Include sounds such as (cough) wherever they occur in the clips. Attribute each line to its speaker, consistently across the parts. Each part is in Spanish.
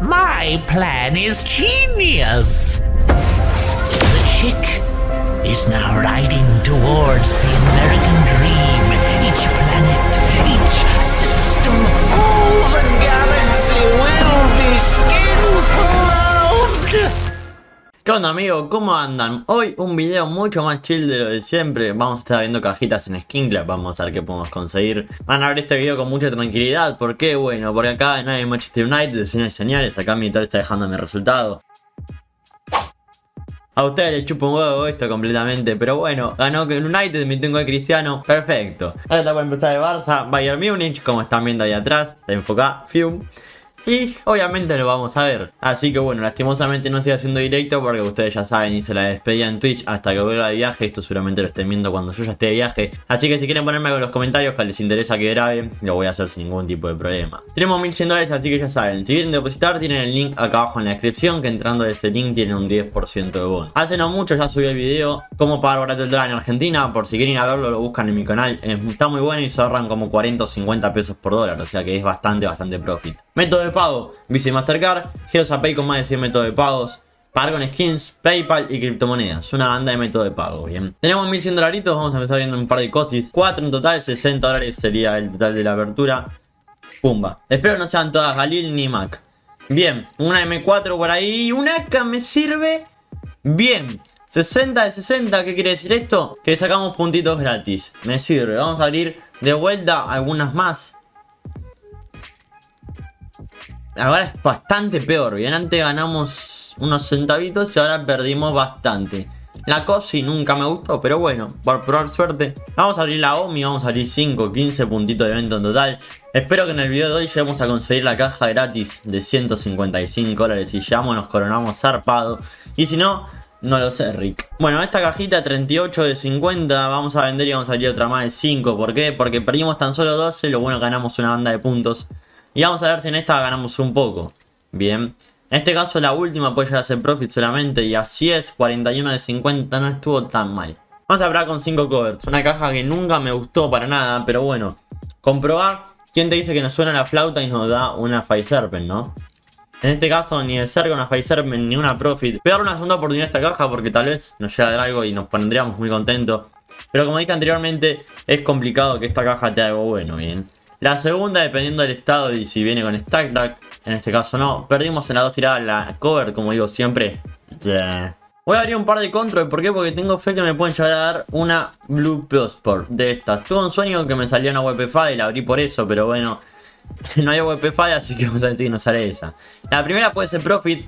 Speaker 1: My plan is genius. The chick is now riding towards the American dream. Each planet, each system, all the galaxy
Speaker 2: ¿Qué onda amigos? ¿Cómo andan? Hoy un video mucho más chill de lo de siempre Vamos a estar viendo cajitas en Skinclub Vamos a ver qué podemos conseguir Van a ver este video con mucha tranquilidad ¿Por qué? Bueno, porque acá no hay Manchester United de señales señales Acá mi está dejando mi resultado a ustedes les chupo un huevo esto completamente, pero bueno, ganó que United, me tengo de Cristiano, perfecto. Ahora está para empezar de Barça, Bayern Múnich, como están viendo ahí atrás, se enfoca, Fium. Y obviamente lo vamos a ver. Así que bueno, lastimosamente no estoy haciendo directo porque ustedes ya saben, hice la despedida en Twitch hasta que vuelva de viaje. Esto seguramente lo estén viendo cuando yo ya esté de viaje. Así que si quieren ponerme en los comentarios que les interesa que grabe, lo voy a hacer sin ningún tipo de problema. Tenemos 1100 dólares, así que ya saben. Si quieren depositar, tienen el link acá abajo en la descripción. Que entrando de ese link tienen un 10% de bono. Hace no mucho ya subí el video cómo pagar barato el dólar en Argentina. Por si quieren ir verlo, lo buscan en mi canal. Está muy bueno y se ahorran como 40 o 50 pesos por dólar. O sea que es bastante, bastante profit. Método de pago, Visa Mastercard, Pay con más de 100 métodos de pagos, pagar con skins, PayPal y criptomonedas. Una banda de métodos de pago, bien. Tenemos 1100 dolaritos, vamos a empezar viendo un par de cosas. 4 en total, 60 dólares sería el total de la apertura. Pumba. Espero no sean todas Galil ni Mac. Bien, una M4 por ahí. Una AK me sirve. Bien. 60 de 60, ¿qué quiere decir esto? Que sacamos puntitos gratis. Me sirve. Vamos a abrir de vuelta algunas más ahora es bastante peor. Bien, antes ganamos unos centavitos y ahora perdimos bastante. La COSI nunca me gustó, pero bueno, por probar suerte. Vamos a abrir la OMI, vamos a abrir 5, 15 puntitos de evento en total. Espero que en el video de hoy lleguemos a conseguir la caja gratis de 155 dólares. Y llegamos, nos coronamos zarpado. Y si no, no lo sé, Rick. Bueno, esta cajita 38 de 50 vamos a vender y vamos a abrir otra más de 5. ¿Por qué? Porque perdimos tan solo 12, lo bueno ganamos una banda de puntos. Y vamos a ver si en esta ganamos un poco. Bien. En este caso la última puede llegar a ser profit solamente. Y así es, 41 de 50 no estuvo tan mal. Vamos a hablar con 5 covers. Una caja que nunca me gustó para nada. Pero bueno. Comprobar. ¿Quién te dice que nos suena la flauta y nos da una Serpent, no? En este caso, ni el cerca una Serpent ni una Profit. Voy a dar una segunda oportunidad a esta caja porque tal vez nos llegue a dar algo y nos pondríamos muy contentos. Pero como dije anteriormente, es complicado que esta caja te haga algo bueno, bien. La segunda, dependiendo del estado y si viene con Stack Drag, en este caso no. Perdimos en las dos tiradas la cover, como digo siempre. Voy a abrir un par de control, ¿por qué? Porque tengo fe que me pueden llegar a dar una Blue Sport de estas. Tuve un sueño que me salió una WPFA y la abrí por eso, pero bueno, (laughs) no hay WPFA, así que (laughs) vamos a decir que no sale esa. La primera puede ser Profit,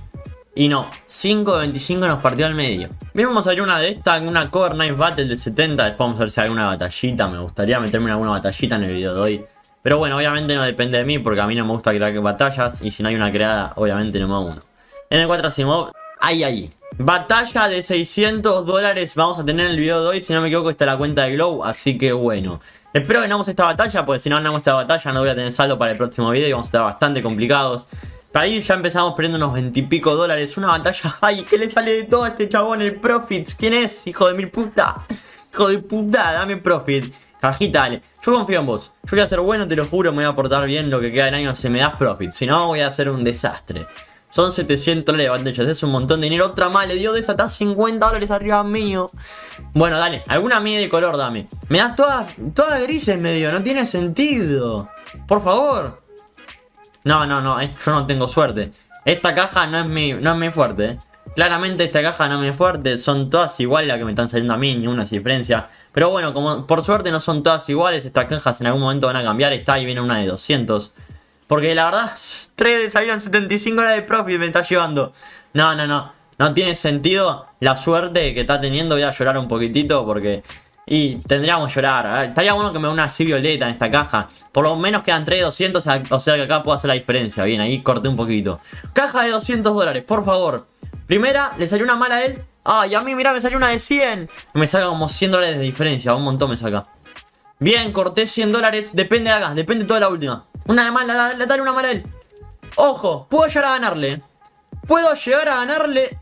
Speaker 2: y no, 5 de 25 nos partió al medio. Bien, vamos a abrir una de estas, una Cover Knife Battle de 70. Después vamos a ver si hay alguna batallita. Me gustaría meterme en alguna batallita en el video de hoy. Pero bueno, obviamente no depende de mí porque a mí no me gusta crear batallas y si no hay una creada, obviamente no me hago uno. En el 4 Simov, ahí, ahí. Batalla de 600 dólares vamos a tener en el video de hoy, si no me equivoco está la cuenta de Glow, así que bueno. Espero ganamos esta batalla, porque si no ganamos esta batalla no voy a tener saldo para el próximo video y vamos a estar bastante complicados. Para ahí ya empezamos perdiendo unos 20 y pico dólares, una batalla, (laughs) ay, ¿qué le sale de todo a este chabón? El Profits, ¿quién es? Hijo de mil puta. Hijo de puta, dame Profit. Cajita, dale. Yo confío en vos. Yo voy a ser bueno, te lo juro, me voy a aportar bien lo que queda del año si me das profit. Si no, voy a hacer un desastre. Son 700 dólares de es un montón de dinero. Otra más, le dio desatar 50 dólares arriba mío. Bueno, dale, alguna mía de color dame. Me das todas toda grises medio, no tiene sentido. Por favor. No, no, no, yo no tengo suerte. Esta caja no es mi, no es mi fuerte, eh. Claramente esta caja no me es fuerte, son todas iguales las que me están saliendo a mí, ni una diferencia. Pero bueno, como por suerte no son todas iguales, estas cajas en algún momento van a cambiar, está y viene una de 200. Porque la verdad, (laughs) 3 salieron 75 horas de profit me está llevando. No, no, no, no tiene sentido la suerte que está teniendo, voy a llorar un poquitito porque... Y tendríamos que llorar. estaría bueno que me una así violeta en esta caja. Por lo menos quedan 3 de 200, o sea que acá puedo hacer la diferencia. Bien, ahí corté un poquito. Caja de 200 dólares, por favor. Primera, le salió una mala a él. Ah, y a mí, mira, me salió una de 100. Me saca como 100 dólares de diferencia. Un montón me saca. Bien, corté 100 dólares. Depende de acá, depende de toda la última. Una de mala, le dale una mala a él. Ojo, puedo llegar a ganarle. Puedo llegar a ganarle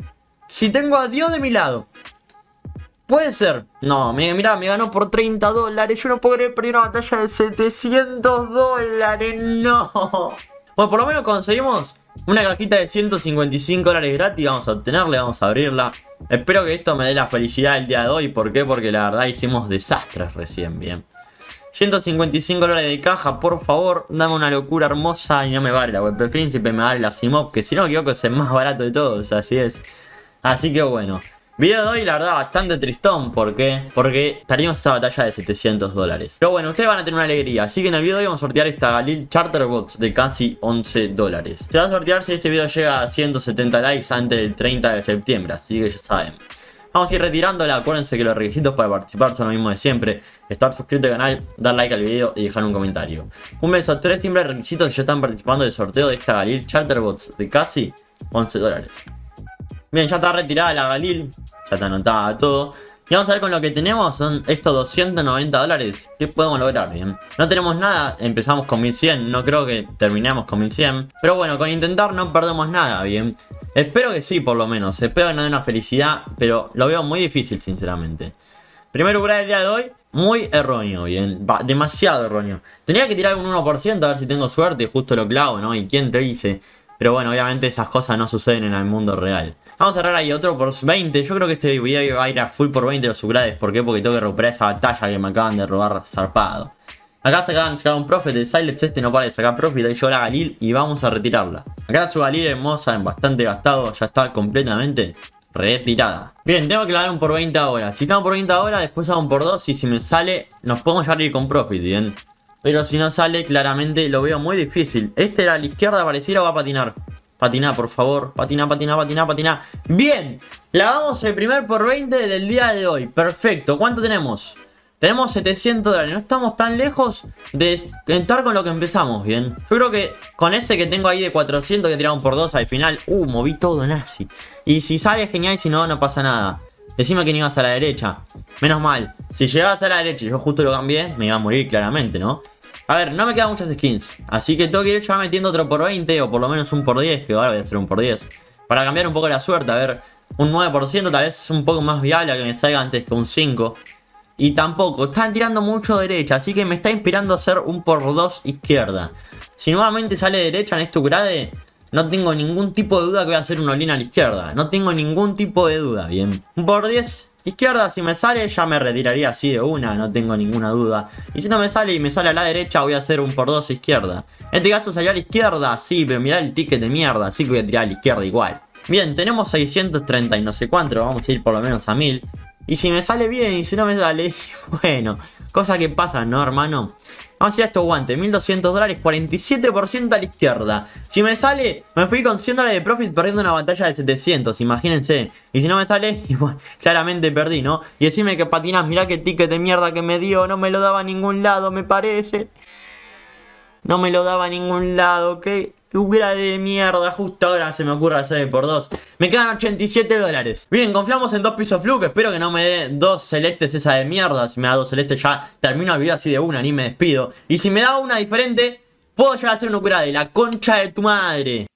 Speaker 2: si tengo a Dios de mi lado. Puede ser. No, mira, me ganó por 30 dólares. Yo no puedo perder una batalla de 700 dólares. No. Bueno, por lo menos conseguimos una cajita de 155 dólares gratis. Vamos a obtenerla, vamos a abrirla. Espero que esto me dé la felicidad el día de hoy. ¿Por qué? Porque la verdad hicimos desastres recién, bien. 155 dólares de caja, por favor, dame una locura hermosa y no me vale la web príncipe, me vale la Simop, que si no me es el más barato de todos, así es. Así que bueno. Video de hoy, la verdad, bastante tristón. ¿Por qué? Porque estaríamos esa batalla de 700 dólares. Pero bueno, ustedes van a tener una alegría. Así que en el video de hoy vamos a sortear esta Galil Charterbox de casi 11 dólares. Se va a sortear si este video llega a 170 likes antes del 30 de septiembre. Así que ya saben. Vamos a ir retirándola. Acuérdense que los requisitos para participar son los mismos de siempre. Estar suscrito al canal, dar like al video y dejar un comentario. Un beso a tres simples requisitos que ya están participando del sorteo de esta Galil Charterbox de casi 11 dólares. Bien, ya está retirada la Galil. Ya está anotada todo. Y vamos a ver con lo que tenemos. Son estos 290 dólares. ¿Qué podemos lograr? Bien. No tenemos nada. Empezamos con 1100. No creo que terminemos con 1100. Pero bueno, con intentar no perdemos nada. Bien. Espero que sí, por lo menos. Espero que nos dé una felicidad. Pero lo veo muy difícil, sinceramente. Primer lugar del día de hoy. Muy erróneo, bien. demasiado erróneo. Tenía que tirar un 1% a ver si tengo suerte. Justo lo clavo, ¿no? ¿Y quién te dice? Pero bueno, obviamente esas cosas no suceden en el mundo real. Vamos a cerrar ahí otro por 20. Yo creo que este video va a ir a full por 20 los upgrades. ¿Por qué? Porque tengo que recuperar esa batalla que me acaban de robar zarpado. Acá se acaban de sacar un profit. El Silex este no para de sacar profit. Ahí yo la Galil y vamos a retirarla. Acá su Galil hermosa, bastante gastado. Ya está completamente retirada. Bien, tengo que dar un por 20 ahora. Si no por 20 ahora, después hago un por 2. Y si me sale, nos podemos ya ir con profit, bien. Pero si no sale, claramente lo veo muy difícil. Este era a la izquierda, pareciera va a patinar. Patina, por favor. Patina, patina, patina, patina. Bien. La vamos el primer por 20 del día de hoy. Perfecto. ¿Cuánto tenemos? Tenemos 700 dólares. No estamos tan lejos de entrar con lo que empezamos, bien. Yo creo que con ese que tengo ahí de 400 que tiramos por 2 al final. Uh, moví todo nazi. Y si sale, genial. Si no, no pasa nada. Decime que no ibas a la derecha. Menos mal. Si llegabas a la derecha y yo justo lo cambié, me iba a morir claramente, ¿no? A ver, no me quedan muchas skins. Así que tengo que ir ya metiendo otro por 20 o por lo menos un por 10, que ahora voy a hacer un por 10. Para cambiar un poco la suerte, a ver, un 9% tal vez es un poco más viable a que me salga antes que un 5. Y tampoco, están tirando mucho derecha, así que me está inspirando a hacer un por 2 izquierda. Si nuevamente sale derecha en este grade, no tengo ningún tipo de duda que voy a hacer un olín a la izquierda. No tengo ningún tipo de duda, bien. Un por 10 Izquierda, si me sale, ya me retiraría así de una, no tengo ninguna duda. Y si no me sale y me sale a la derecha, voy a hacer un por dos izquierda. En este caso salió a la izquierda, sí, pero mirá el ticket de mierda, así que voy a tirar a la izquierda igual. Bien, tenemos 630 y no sé cuánto, vamos a ir por lo menos a 1000. Y si me sale bien y si no me sale, (laughs) bueno, cosas que pasan, ¿no, hermano? Vamos a ir a estos guantes, 1200 dólares, 47% a la izquierda. Si me sale, me fui con 100 dólares de profit perdiendo una batalla de 700, imagínense. Y si no me sale, (laughs) igual, claramente perdí, ¿no? Y decime que patinás, mirá qué ticket de mierda que me dio, no me lo daba a ningún lado, me parece. No me lo daba a ningún lado, ¿qué? Hubiera de mierda, justo ahora se me ocurre hacer por dos. Me quedan 87 dólares. Bien, confiamos en dos pisos fluke. Espero que no me dé dos celestes esa de mierda. Si me da dos celestes ya termino el video así de una, ni me despido. Y si me da una diferente, puedo llegar a hacer una cura de la concha de tu madre.